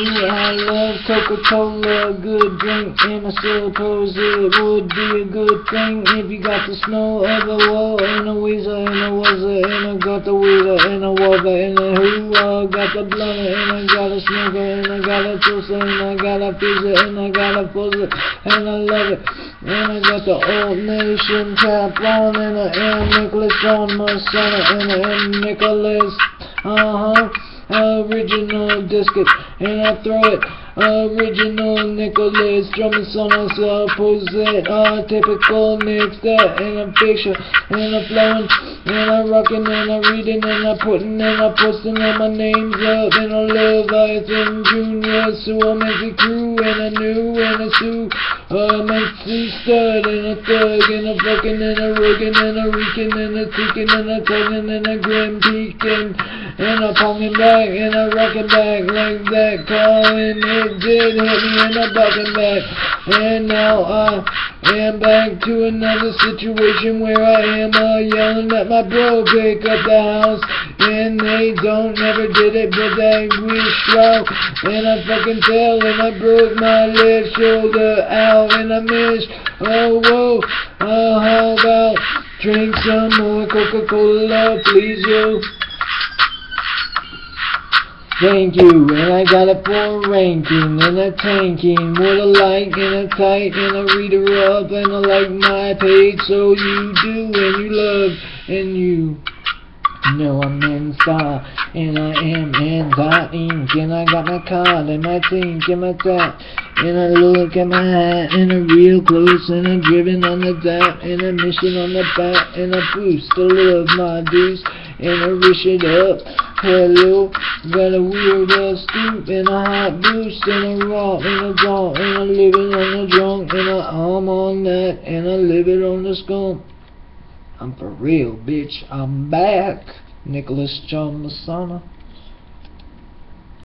I love Coca-Cola, a good drink, and I suppose it would be a good thing if you got the snow of a wall, and a weasel, and a wuzzer, and I got the weasel, and a wubber, and a I got the blunter, and I got a smoker, and I got a toaster, and I got a pizza, and I got a fuzzer, and I love it, and I got the old nation cap on, and I am Nicholas on my son, and I am Nicholas, uh-huh original discus, and I throw it. Original Nicholas drumming song, I suppose that uh, typical mix that, and I'm fiction, and I'm flowing, and I'm rocking, and I'm reading, and I'm putting, and I'm posting all my names up, and I love Leviathan Junior, so I'm a crew, and a new, and a Sue, I'm a stud, and a thug, and a fucking, and a rigging, and a reeking, and a teaking, and a tugging, and a grim peeking, and a ponging back, and a rocking back like that, calling it did hit me in the bucket back. And now I am back to another situation where I am uh, yelling at my bro, pick up the house. And they don't never did it, but they wish out. And I fucking fell and I broke my left shoulder out and I missed. Oh, whoa. Uh, how about drink some more Coca-Cola, please, yo. Thank you, and I got a four ranking, and a tanking, what a like, and a tight, and a reader up, and I like my page, so you do, and you love, and you know I'm in style, and I am anti-ink, and I got my card, and my think, and my tap, and I look at my hat, and a real close, and a driven on the tap, and a mission on the back, and I boost, I love my deuce, and I wish it up. Hello, got a weird ass stoop and a hot boost and a rock and a jaw and a living on the drunk and a arm on that and a living on the skunk. I'm for real, bitch. I'm back. Nicholas John Messana.